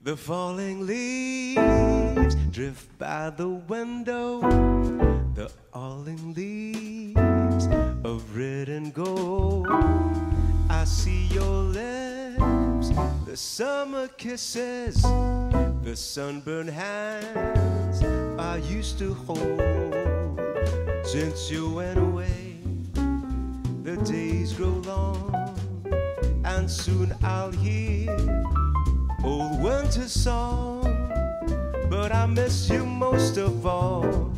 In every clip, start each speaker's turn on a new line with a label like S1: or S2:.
S1: The falling leaves drift by the window. The falling leaves of red and gold. I see your lips, the summer kisses, the sunburned hands I used to hold. Since you went away, the days grow long, and soon I'll hear old winter song. But I miss you most of all,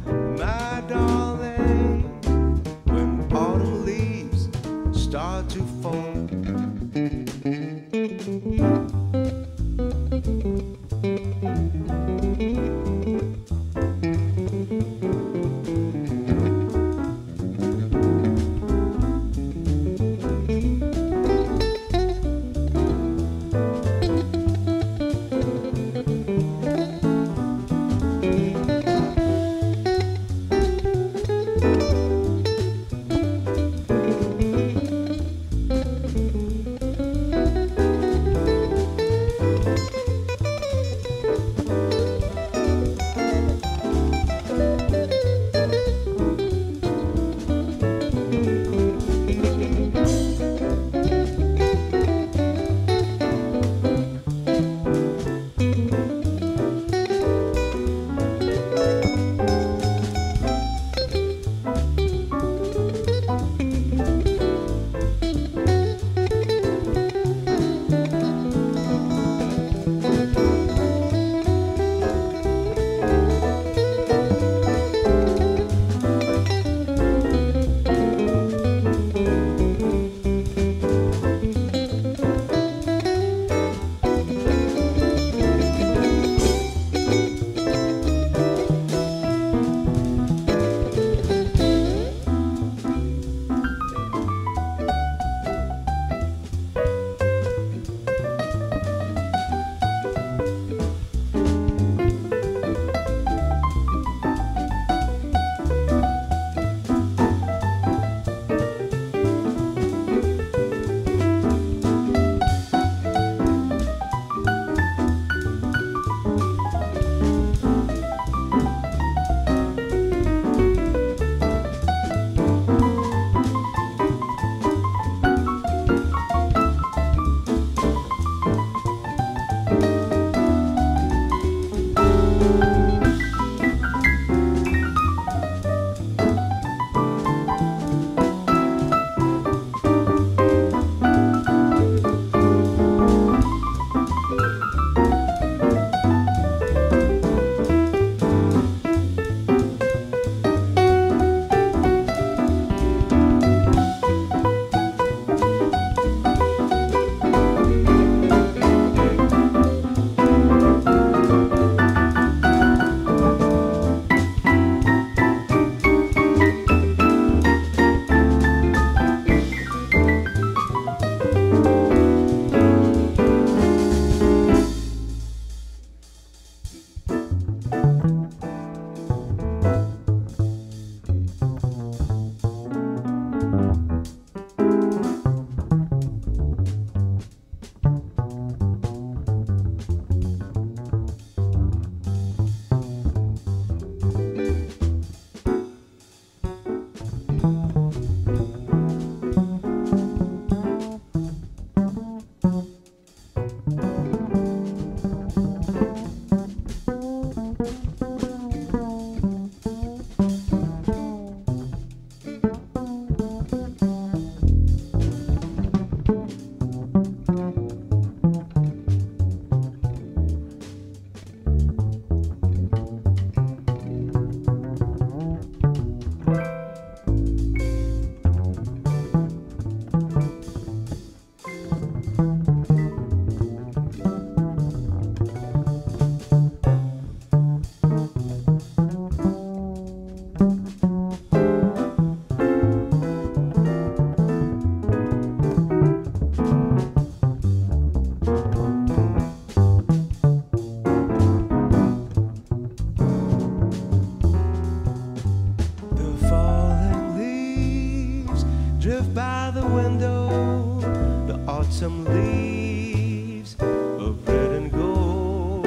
S1: drift by the window, the autumn leaves of red and gold.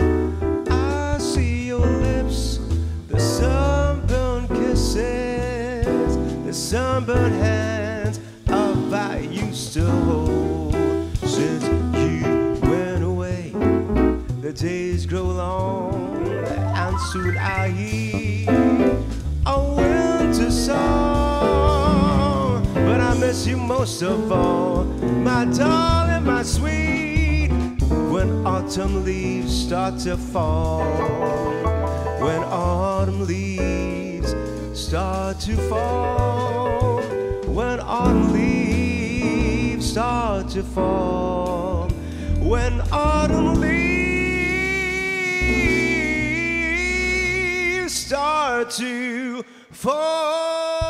S1: I see your lips, the sunburned kisses, the sunburned hands of I used to hold. Since you went away, the days grow long, and soon I hear a winter song. Miss you most of all, my darling, my sweet. When autumn leaves start to fall, when autumn leaves start to fall, when autumn leaves start to fall, when autumn leaves start to fall.